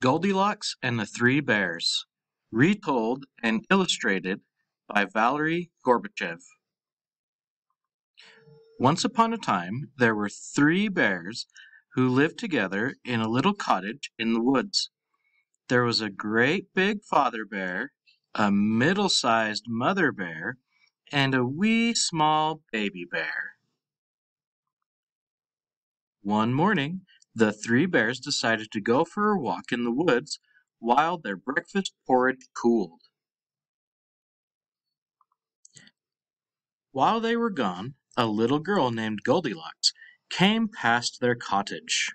Goldilocks and the Three Bears Retold and illustrated by Valeri Gorbachev Once upon a time there were three bears who lived together in a little cottage in the woods. There was a great big father bear, a middle-sized mother bear, and a wee small baby bear. One morning the three bears decided to go for a walk in the woods while their breakfast porridge cooled. While they were gone, a little girl named Goldilocks came past their cottage.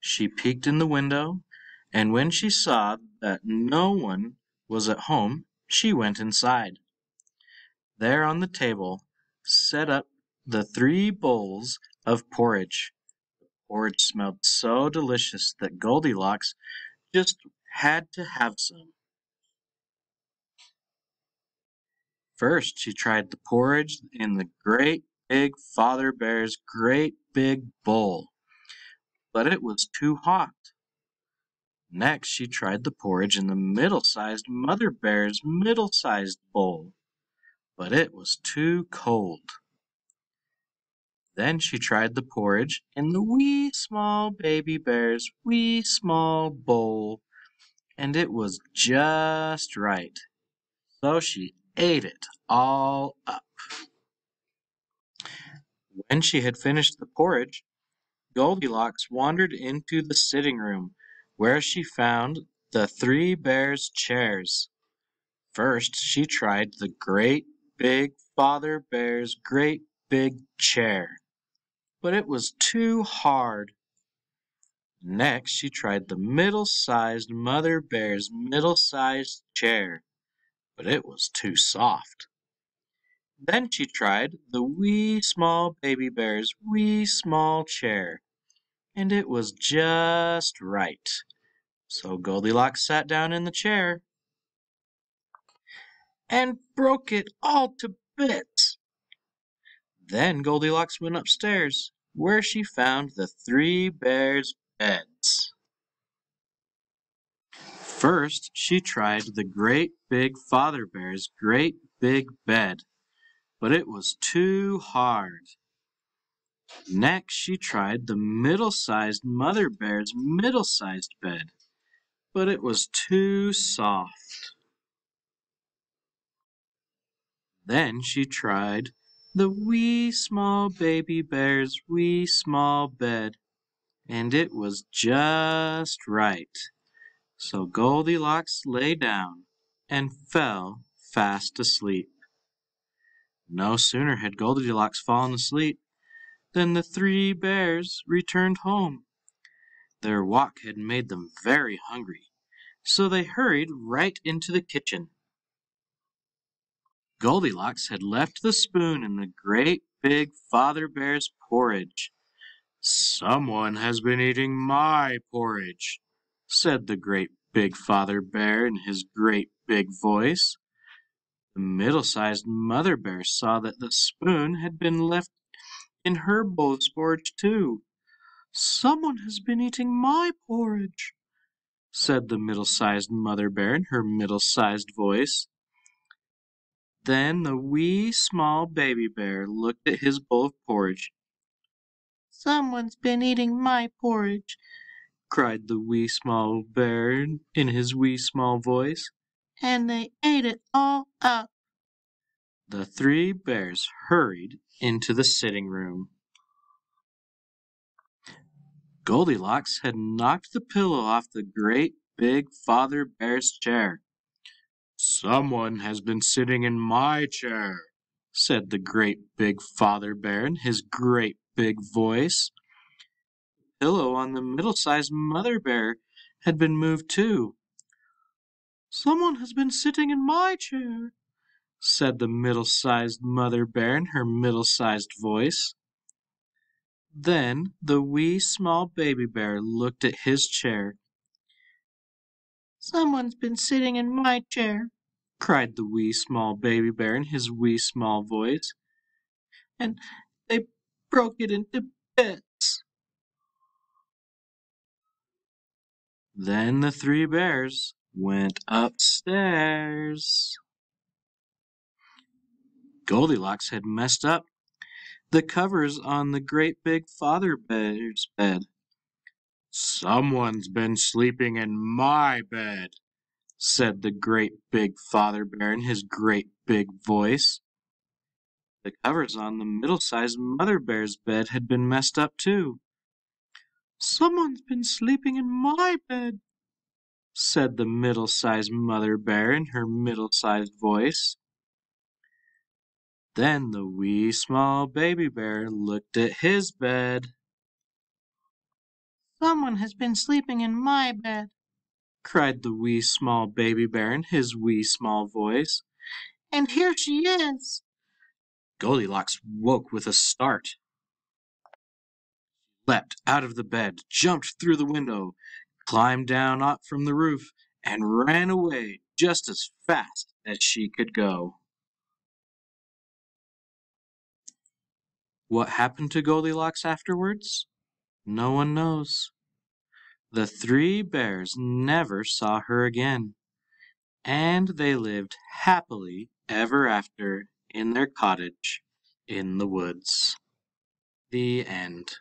She peeked in the window, and when she saw that no one was at home, she went inside. There on the table, set up the three bowls of porridge. The porridge smelled so delicious that Goldilocks just had to have some. First, she tried the porridge in the great big father bear's great big bowl, but it was too hot. Next, she tried the porridge in the middle-sized mother bear's middle-sized bowl, but it was too cold. Then she tried the porridge in the wee small baby bear's wee small bowl, and it was just right. So she ate it all up. When she had finished the porridge, Goldilocks wandered into the sitting room, where she found the three bears' chairs. First she tried the great big father bear's great big chair but it was too hard. Next she tried the middle-sized mother bear's middle-sized chair, but it was too soft. Then she tried the wee small baby bear's wee small chair, and it was just right. So Goldilocks sat down in the chair and broke it all to bits. Then Goldilocks went upstairs, where she found the three bears' beds. First, she tried the great big father bear's great big bed, but it was too hard. Next, she tried the middle-sized mother bear's middle-sized bed, but it was too soft. Then she tried the wee small baby bear's wee small bed, and it was just right. So Goldilocks lay down and fell fast asleep. No sooner had Goldilocks fallen asleep than the three bears returned home. Their walk had made them very hungry, so they hurried right into the kitchen. Goldilocks had left the spoon in the great big father bear's porridge. Someone has been eating my porridge, said the great big father bear in his great big voice. The middle-sized mother bear saw that the spoon had been left in her bowl's porridge too. Someone has been eating my porridge, said the middle-sized mother bear in her middle-sized voice. Then the wee small baby bear looked at his bowl of porridge. Someone's been eating my porridge, cried the wee small bear in his wee small voice, and they ate it all up. The three bears hurried into the sitting room. Goldilocks had knocked the pillow off the great big father bear's chair. Someone has been sitting in my chair, said the great big father bear in his great big voice. The pillow on the middle-sized mother bear had been moved too. Someone has been sitting in my chair, said the middle-sized mother bear in her middle-sized voice. Then the wee small baby bear looked at his chair Someone's been sitting in my chair, cried the wee small baby bear in his wee small voice, and they broke it into bits. Then the three bears went upstairs. Goldilocks had messed up the covers on the great big father bear's bed. Someone's been sleeping in my bed, said the great big father bear in his great big voice. The covers on the middle-sized mother bear's bed had been messed up too. Someone's been sleeping in my bed, said the middle-sized mother bear in her middle-sized voice. Then the wee small baby bear looked at his bed. Someone has been sleeping in my bed, cried the wee small baby bear in his wee small voice. And here she is. Goldilocks woke with a start. She leapt out of the bed, jumped through the window, climbed down up from the roof, and ran away just as fast as she could go. What happened to Goldilocks afterwards? No one knows. The three bears never saw her again, and they lived happily ever after in their cottage in the woods. The end.